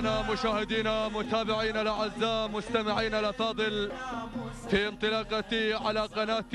مشاهدينا متابعينا الأعزاء مستمعينا الافاضل في انطلاقتي على قناة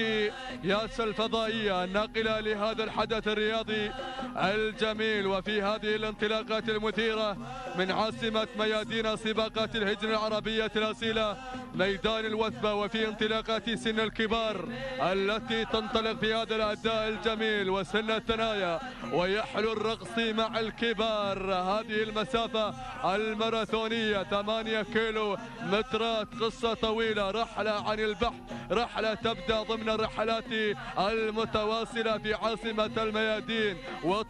ياس الفضائية الناقله لهذا الحدث الرياضي. الجميل. وفي هذه الانطلاقات المثيرة من عاصمة ميادين سباقات الهجن العربية الأصيلة ميدان الوثبة وفي انطلاقات سن الكبار التي تنطلق في هذا الأداء الجميل وسن الثنايا ويحلو الرقص مع الكبار. هذه المسافة الماراثونية 8 كيلو مترات قصة طويلة رحلة عن البحث رحلة تبدأ ضمن الرحلات المتواصلة في عاصمة الميادين.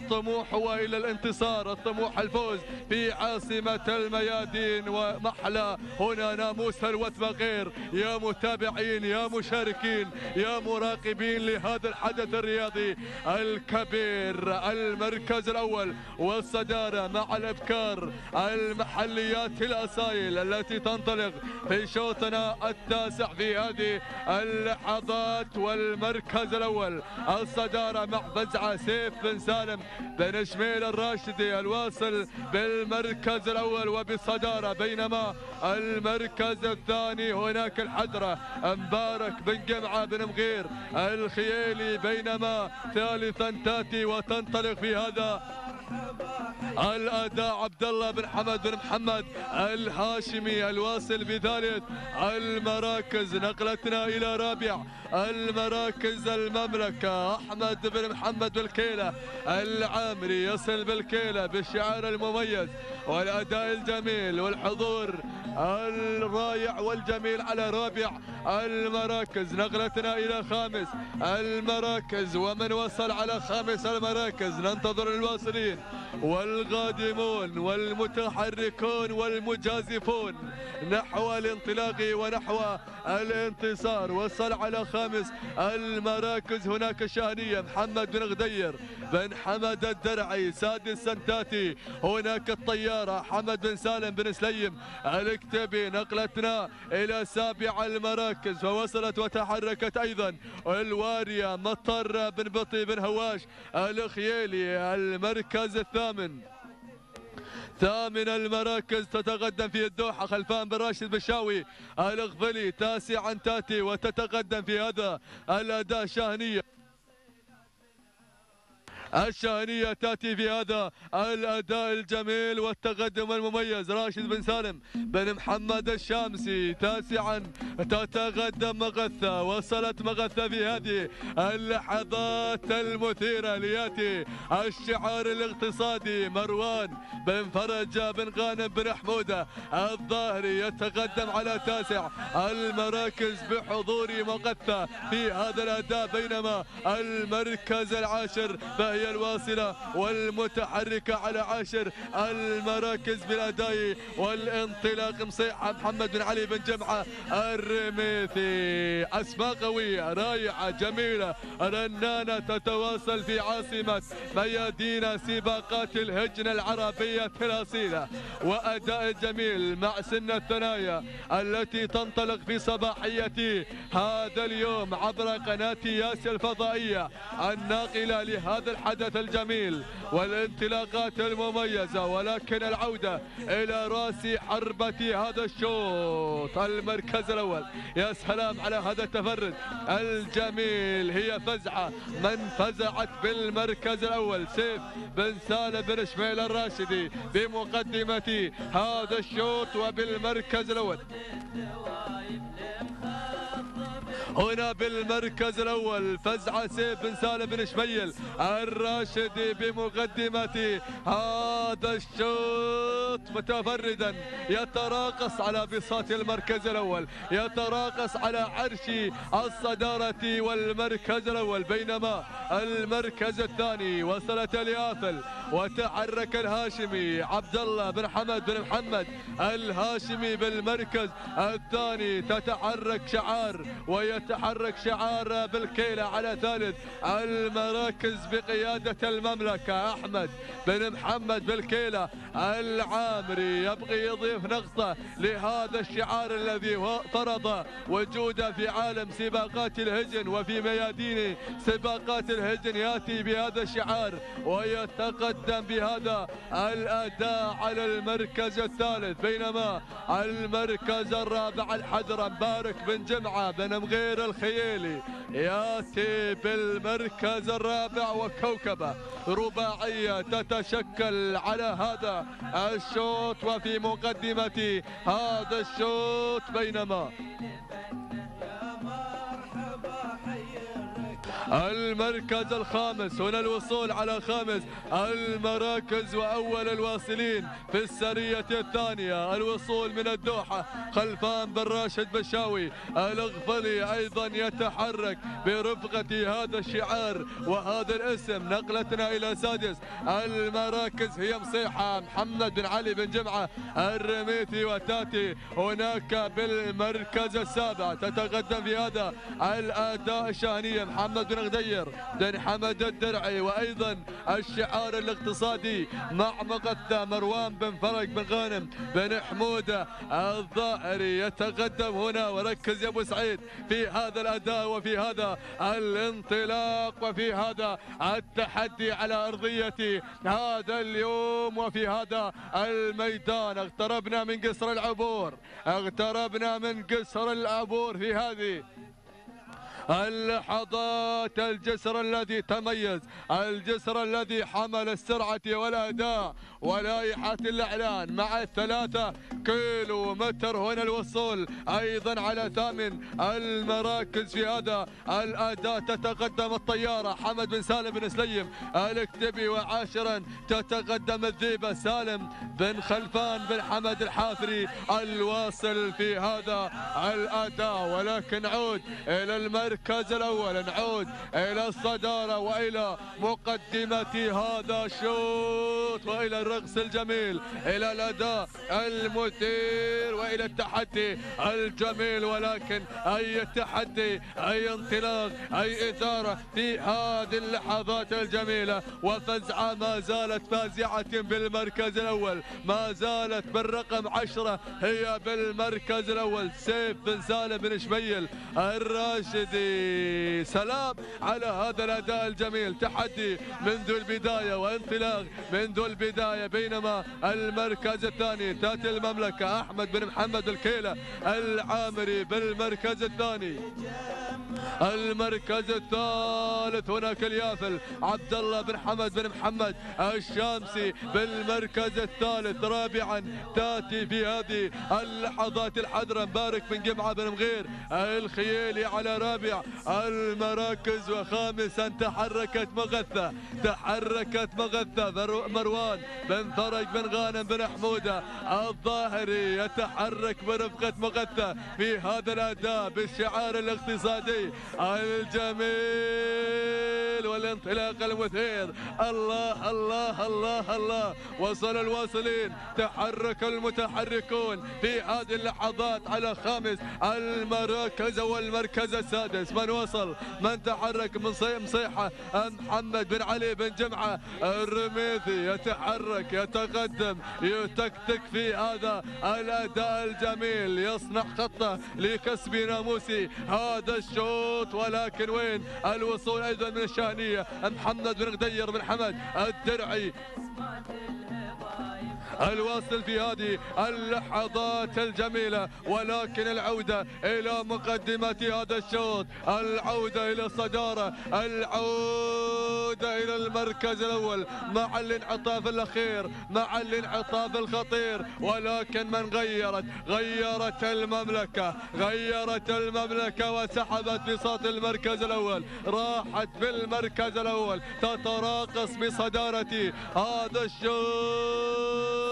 والطموح هو إلى الانتصار. الطموح الفوز في عاصمة الميادين ومحلى. هنا ناموس الوثبه غير. يا متابعين يا مشاركين يا مراقبين لهذا الحدث الرياضي الكبير. المركز الأول والصدارة مع الأبكار المحليات الأصايل التي تنطلق في شوطنا التاسع في هذه اللحظات. والمركز الأول الصدارة مع فزعه سيف بن سالم بن شميل الراشدي الواصل بالمركز الأول وبصدارة بينما المركز الثاني هناك الحدره مبارك بن جمعة بن مغير الخيالي بينما ثالثا تأتي وتنطلق في هذا الأداء عبد الله بن حمد بن محمد الهاشمي الواصل بثالث المراكز نقلتنا إلى رابع. المراكز المملكة أحمد بن محمد بالكيلة العامري يصل بالكيلة بالشعار المميز والأداء الجميل والحضور الرائع والجميل على رابع المراكز نقلتنا إلى خامس المراكز ومن وصل على خامس المراكز ننتظر الواصلين. والقادمون والمتحركون والمجازفون نحو الانطلاق ونحو الانتصار. وصل على خامس المراكز هناك الشهنية محمد بن غدير بن حمد الدرعي سادس سنتاتي هناك الطيارة حمد بن سالم بن سليم الكتبي نقلتنا إلى سابع المراكز ووصلت وتحركت أيضا الوارية مطر بن بطي بن هواش الخيالي المركز الثامن ثامن المراكز تتقدم في الدوحة خلفان بن راشد بشاوي الغفلي تاسعا تاتي وتتقدم في هذا الأداء شاهنية. الشهنية تأتي في هذا الأداء الجميل والتقدم المميز. راشد بن سالم بن محمد الشامسي تاسعا تتقدم مغثة وصلت مغثة في هذه اللحظات المثيرة ليأتي الشعار الاقتصادي. مروان بن فرج بن غانم بن حمودة الظاهري يتقدم على تاسع المراكز بحضور مغثة في هذا الأداء بينما المركز العاشر فهي الواصلة والمتحركة على عاشر المراكز بالأداء والانطلاق مصيحة محمد بن علي بن جمعة الرميثي. أسماء قوية رائعة جميلة. رنانة تتواصل في عاصمة ميادين سباقات الهجنة العربية الأصيلة وأداء جميل مع سن الثنايا التي تنطلق في صباحية هذا اليوم عبر قناة ياس الفضائية الناقلة لهذا الحدث الجميل والانطلاقات المميزة ولكن العودة إلى رأس حربة هذا الشوط. المركز الأول. يا سلام على هذا التفرد. الجميل هي فزعة. من فزعت بالمركز الأول. سيف بن سالم بن شميل الراشدي بمقدمة هذا الشوط وبالمركز الأول. هنا بالمركز الأول فزعه سيف بن سالم بن شميل الراشدي بمقدمة هذا الشوط متفردا. يتراقص على بساط المركز الأول. يتراقص على عرش الصدارة والمركز الأول. بينما المركز الثاني وصلت الياثل وتحرك الهاشمي عبد الله بن حمد بن محمد الهاشمي بالمركز الثاني. تتحرك شعار ويتحرك شعار بالكيلة على ثالث. المراكز بقيادة المملكة. أحمد بن محمد بالكيلة العامري يبغي يضيف نقطة لهذا الشعار الذي فرض وجوده في عالم سباقات الهجن. وفي ميادين سباقات الهجن يأتي بهذا الشعار ويتقدم يتقدم بهذا الأداء على المركز الثالث بينما المركز الرابع الحضرة مبارك بن جمعة بن مغير الخيالي يأتي بالمركز الرابع وكوكبة رباعية تتشكل على هذا الشوط وفي مقدمة هذا الشوط بينما المركز الخامس هنا الوصول على خامس المراكز وأول الواصلين في السرية الثانية الوصول من الدوحة خلفان بن راشد بشاوي الغفلي أيضا يتحرك برفقة هذا الشعار وهذا الاسم نقلتنا إلى سادس المراكز هي مصيحة محمد بن علي بن جمعة الرميثي وتاتي هناك بالمركز السابع تتقدم في هذا الأداء الشانية محمد بن غدير بن حمد الدرعي وأيضا الشعار الاقتصادي مع مقدة مروان بن فرج بن غانم بن حمودة الظاهري. يتقدم هنا وركز يا أبو سعيد في هذا الأداء وفي هذا الانطلاق وفي هذا التحدي على أرضية هذا اليوم وفي هذا الميدان. اقتربنا من قصر العبور اقتربنا من قصر العبور في هذه اللحظات الجسر الذي تميز الجسر الذي حمل السرعة والأداء ولائحة الإعلان مع الثلاثة كيلو متر هنا الوصول. أيضا على ثامن المراكز في هذا الأداء تتقدم الطيارة. حمد بن سالم بن سليم الاكتبي وعاشرا تتقدم الذيبة سالم بن خلفان بن حمد الحافري الواصل في هذا الأداء. ولكن نعود إلى المركز الأول. نعود إلى الصدارة وإلى مقدمة هذا الشوط وإلى الرقص الجميل إلى الأداء المثير وإلى التحدي الجميل. ولكن أي تحدي أي انطلاق أي إثارة في هذه اللحظات الجميلة. وفزعة ما زالت فازعة بالمركز الأول. ما زالت بالرقم عشرة هي بالمركز الأول. سيف بن سالم بن شميل الراشدي. سلام على هذا الأداء الجميل. تحدي منذ البداية وانطلاق منذ البداية بينما المركز الثاني تاتي المملكة أحمد بن محمد الكيلة العامري بالمركز الثاني. المركز الثالث هناك اليافل. عبد الله بن حمد بن محمد الشامسي بالمركز الثالث. رابعا تاتي في هذه اللحظات الحضرة مبارك بن جمعة بن مغير الخيالي على رابع. المراكز وخامسا تحركت مغثة. تحركت مغثة. مروان بن فرج بن غانم بن حمودة الظاهري يتحرك برفقة مغثة في هذا الأداء بالشعار الاقتصادي. الجميل والانطلاق المثير الله الله الله الله. وصل الواصلين. تحرك المتحركون في هذه اللحظات على خامس. المراكز والمركز السادس. من وصل؟ من تحرك من مصيحة. محمد بن علي بن جمعة. الرميثي يتحرك يتقدم يتكتك في هذا الأداء الجميل. يصنع خطة لكسب ناموسي. هذا الشوط ولكن وين؟ الوصول أيضا من الشأنية. محمد بن غدير بن حمد الدرعي. الواصل في هذه اللحظات الجميلة ولكن العودة إلى مقدمة هذا الشوط العودة إلى الصدارة العودة إلى المركز الأول مع الانعطاف الأخير مع الانعطاف الخطير ولكن من غيرت؟ غيرت المملكة غيرت المملكة وسحبت بساط المركز الأول راحت بالمركز الأول تتراقص بصدارة هذا الشوط.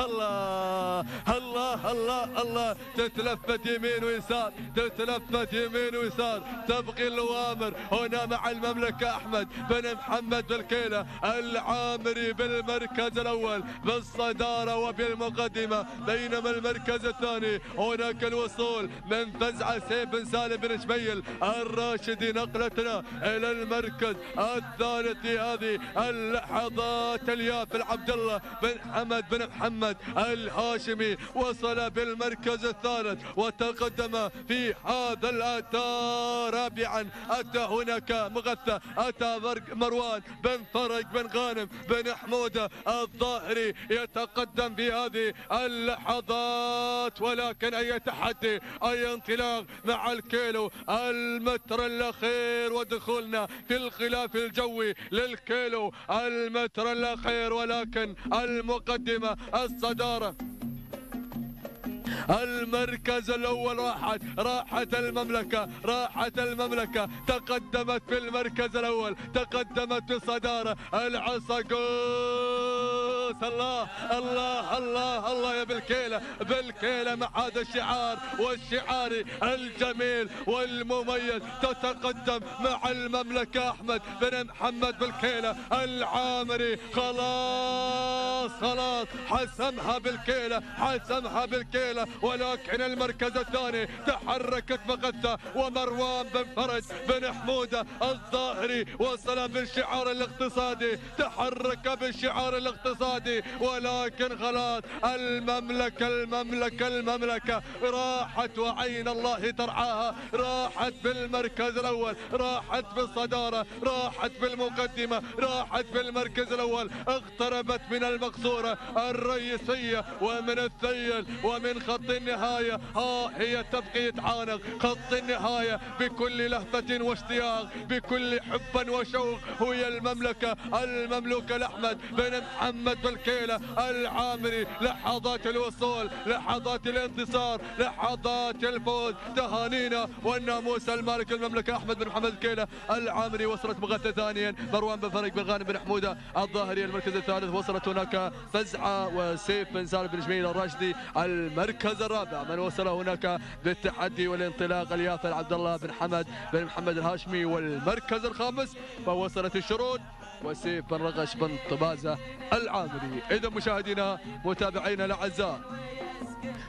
الله الله الله الله. تتلفت يمين ويسار تتلفت يمين ويسار. تبقي الأوامر هنا مع المملكة أحمد بن محمد بالكيلة العامري بالمركز الأول بالصدارة وبالمقدمة. بينما المركز الثاني هناك الوصول من فزعه سيف بن سالم بن شميل الراشدي نقلتنا إلى المركز الثالث هذه اللحظات اليافل عبد الله بن حمد بن محمد الهاشمي و وصل بالمركز الثالث وتقدم في هذا الأتى رابعا أتى هناك مغثى أتى مروان بن فرج بن غانم بن حمودة الظاهري يتقدم في هذه اللحظات. ولكن أي تحدي أي انطلاق مع الكيلو المتر الأخير. ودخولنا في الخلاف الجوي للكيلو المتر الأخير. ولكن المقدمة الصدارة المركز الأول راحت راحت المملكة راحت المملكة. تقدمت في المركز الأول تقدمت بصدارة العصقوس الله الله الله الله يا بالكيلة بالكيلة مع هذا الشعار والشعار الجميل والمميز تتقدم مع المملكة أحمد بن محمد بالكيلة العامري. خلاص خلاص حسمها بالكيلة حسمها بالكيلة. ولكن المركز الثاني تحركت مغثة ومروان بن فرج بن حمودة الظاهري. وصل بالشعار الاقتصادي تحرك بالشعار الاقتصادي. ولكن خلاص المملكة المملكة المملكة راحت وعين الله ترعاها. راحت بالمركز الأول راحت بالصدارة راحت بالمقدمة راحت بالمركز الأول. اقتربت من المقصورة الرئيسية ومن الثيل ومن خط النهاية. ها هي تبقي عانق خط النهاية بكل لهفة واشتياق بكل حب وشوق. هي المملكة المملوكة لأحمد بن محمد بالكيلة العامري لحظات الوصول لحظات الانتصار لحظات الفوز. تهانينا والناموس المالك المملكة أحمد بن محمد الكيلة العامري وصلت مغثى ثانيا. مروان بن فريق بن غانم بن حمودة الظاهري المركز الثالث. وصلت هناك فزعة وسيف بن سالم بن جميل الراشدي المركز الرابع. من وصل هناك بالتحدي والانطلاق اليافر عبد الله بن حمد بن محمد الهاشمي والمركز الخامس. فوصلت الشروط وسيف بن رغش بن طبازة العامري. إذا مشاهدينا متابعينا الأعزاء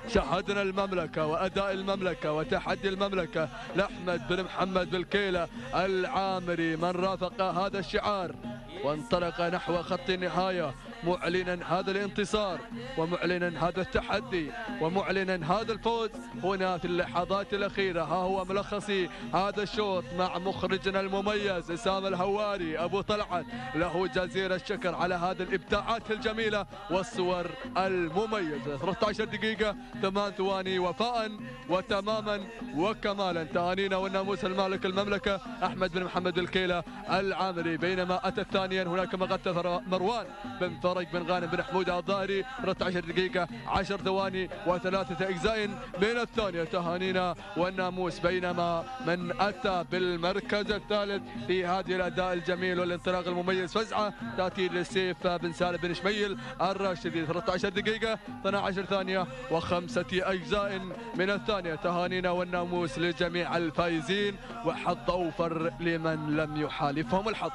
شاهدنا المملكة وأداء المملكة وتحدي المملكة لأحمد بن محمد بالكيلة العامري. من رافق هذا الشعار وانطلق نحو خط النهاية. معلنا هذا الانتصار ومعلنا هذا التحدي ومعلنا هذا الفوز. هنا في اللحظات الأخيرة ها هو ملخصي. هذا الشوط مع مخرجنا المميز إسام الهواري أبو طلعت له جزيل الشكر على هذه الإبداعات الجميلة والصور المميزة. 13 دقيقة 8 ثواني وفاء وتماما وكمالا. تهانينا والناموس المالك المملكة أحمد بن محمد الكيلة العامري بينما أتى ثانيا هناك مغتة مروان بن فرج بن غانم بن حمود الظاهري. 13 دقيقة 10 ثواني وثلاثة أجزاء. من الثانية تهانينا والناموس بينما من أتى بالمركز الثالث في هذه الأداء الجميل والانطلاق المميز. فزعة تأتي للسيف بن سالم بن شميل الراشدي. 13 دقيقة 12 ثانية وخمسة أجزاء. من الثانية تهانينا والناموس لجميع الفائزين. وحظ أوفر لمن لم يحالفهم الحظ.